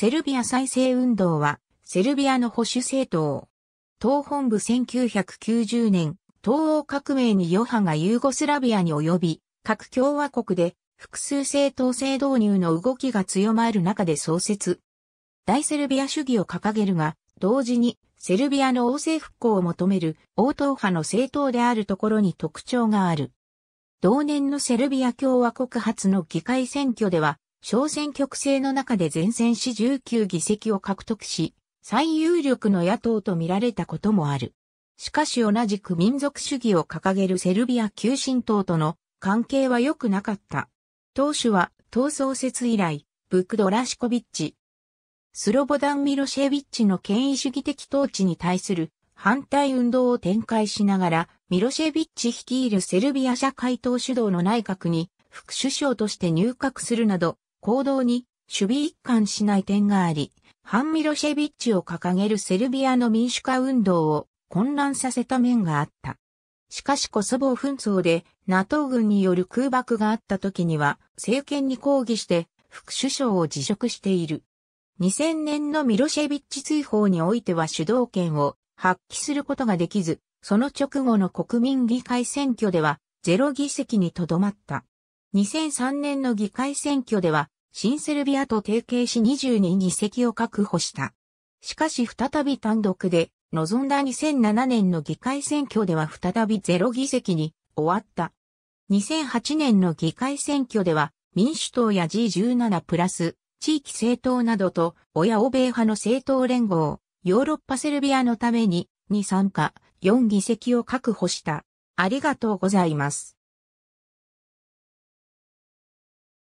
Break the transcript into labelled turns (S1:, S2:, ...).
S1: セルビア再生運動は、セルビアの保守政党。党本部1990年、東欧革命に余波がユーゴスラビアに及び、各共和国で複数政党制導入の動きが強まる中で創設。大セルビア主義を掲げるが、同時にセルビアの王政復興を求める応答派の政党であるところに特徴がある。同年のセルビア共和国初の議会選挙では、小選挙区制の中で前線し19議席を獲得し、最有力の野党と見られたこともある。しかし同じく民族主義を掲げるセルビア急進党との関係は良くなかった。党首は党創設以来、ブクドラシコビッチ、スロボダン・ミロシェビッチの権威主義的統治に対する反対運動を展開しながら、ミロシェビッチ率いるセルビア社会党主導の内閣に副首相として入閣するなど、行動に守備一貫しない点があり、反ミロシェビッチを掲げるセルビアの民主化運動を混乱させた面があった。しかしコソボ紛争で NATO 軍による空爆があった時には政権に抗議して副首相を辞職している。2000年のミロシェビッチ追放においては主導権を発揮することができず、その直後の国民議会選挙ではゼロ議席にとどまった。2003年の議会選挙では、新セルビアと提携し22議席を確保した。しかし再び単独で、望んだ2007年の議会選挙では再びゼロ議席に終わった。2008年の議会選挙では、民主党や G17 プラス地域政党などと親欧米派の政党連合、ヨーロッパセルビアのために、に参加、4議席を確保した。ありがとうございます。